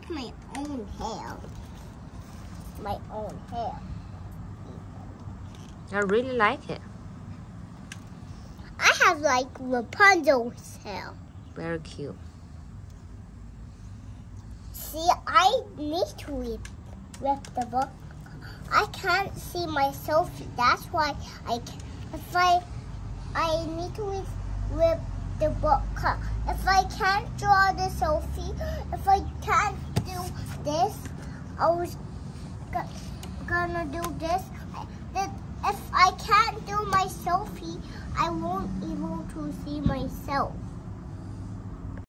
Like my own hair. My own hair. I really like it. I have like Rapunzel's hair. Very cute. See, I need to read, rip the book. I can't see my selfie. That's why I, if I, I need to read, rip the book. If I can't draw the selfie, if I can't do this, I was gonna do this. If I can't do my selfie, I won't able to see myself.